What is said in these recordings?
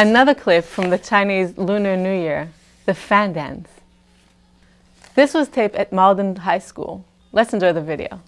Another clip from the Chinese Lunar New Year, the fan dance. This was taped at Malden High School. Let's enjoy the video.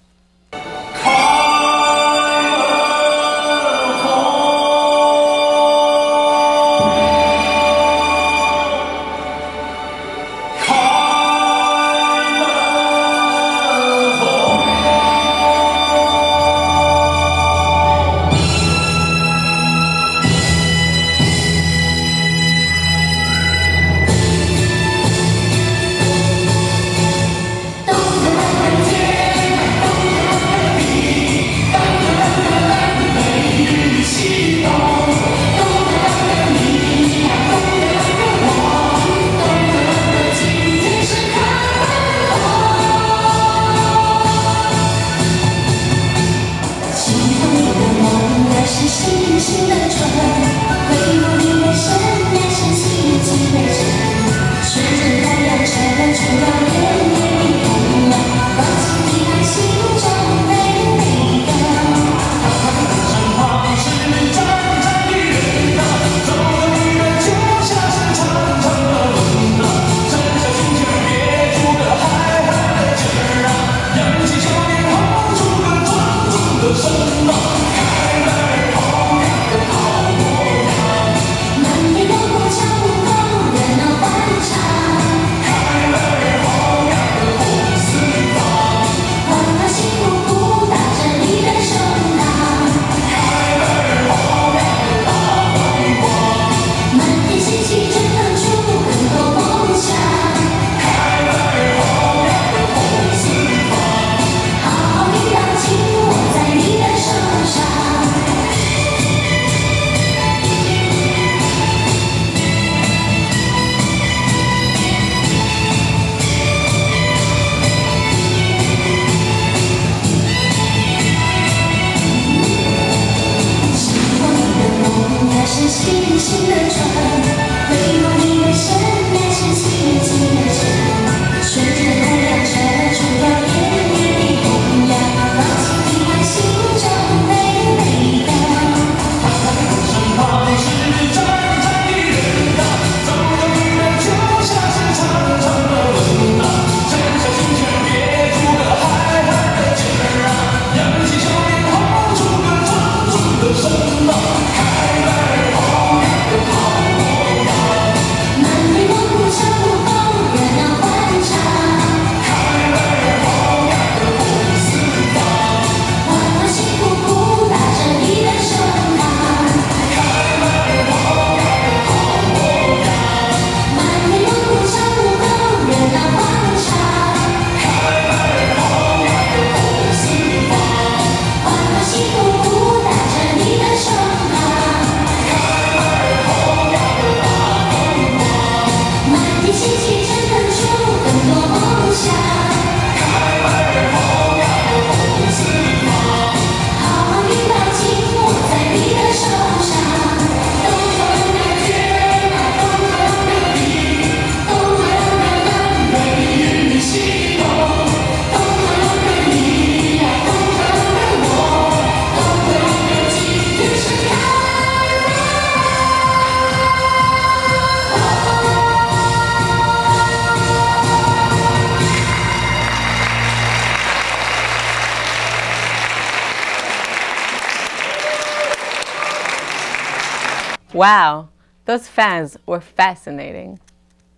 Wow, those fans were fascinating.